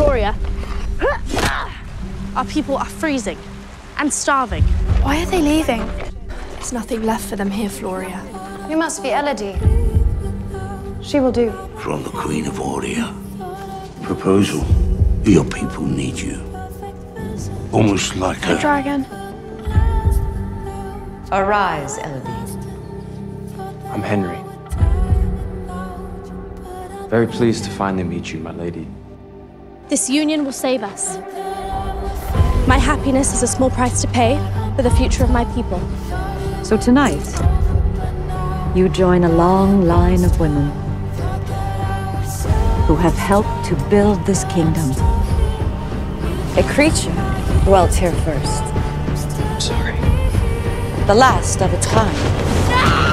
Floria, our people are freezing and starving. Why are they leaving? There's nothing left for them here, Floria. You must be Elodie. She will do. From the Queen of Aurea. Proposal. Your people need you. Almost like a... Dragon. Arise, Elodie. I'm Henry. Very pleased to finally meet you, my lady. This union will save us. My happiness is a small price to pay for the future of my people. So tonight, you join a long line of women who have helped to build this kingdom. A creature dwelt here first. I'm Sorry. The last of its kind.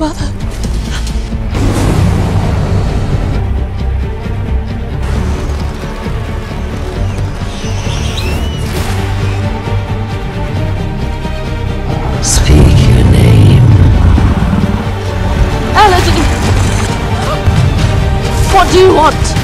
Mother. Speak your name. Elodie! What do you want?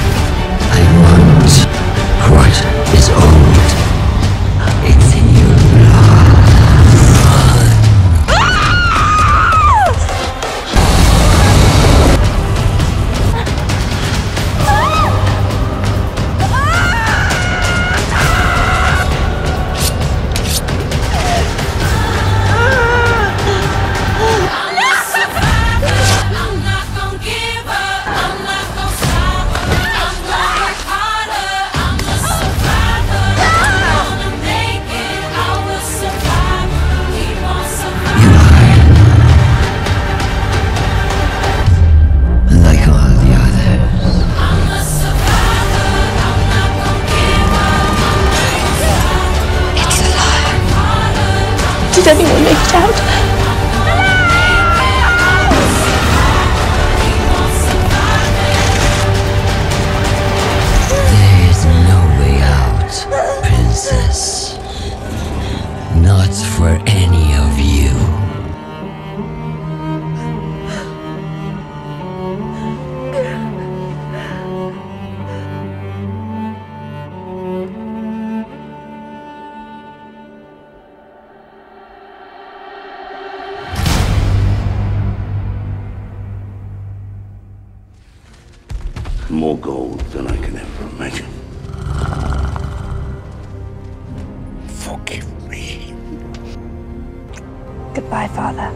Not for any of you. More gold than I can ever imagine. Goodbye, Father.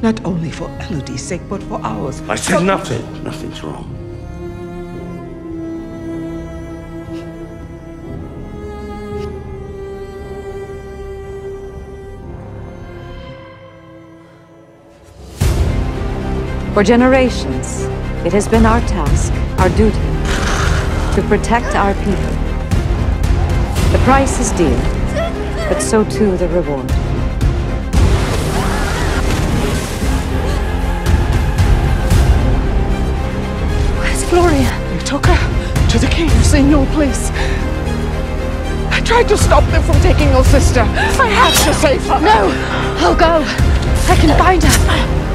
Not only for Elodie's sake, but for ours. I said nothing. Nothing's wrong. For generations, it has been our task, our duty, to protect our people. The price is dear, but so too the reward. Where's Floria? You took her to the caves in your place. I tried to stop them from taking your sister. I had to save her. No! I'll go. I can find her.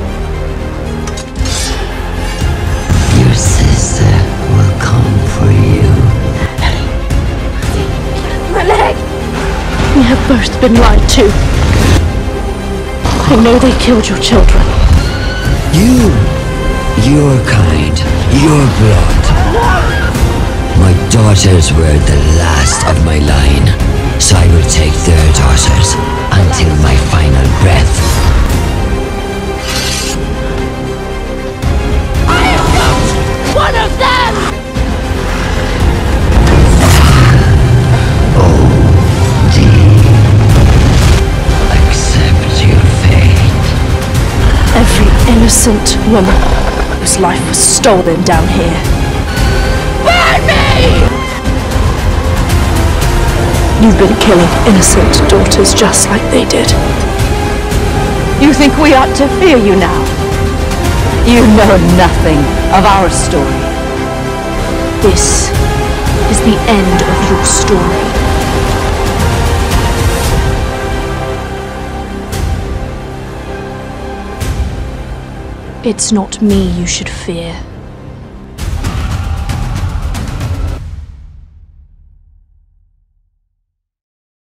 Both been lied to. I know they killed your children. You, your kind, your blood. My daughters were the last of my line, so I will take their daughters until my final breath. Innocent woman whose life was stolen down here Turn me! You've been killing innocent daughters just like they did. You think we ought to fear you now? You know nothing of our story. This is the end of your story. It's not me you should fear.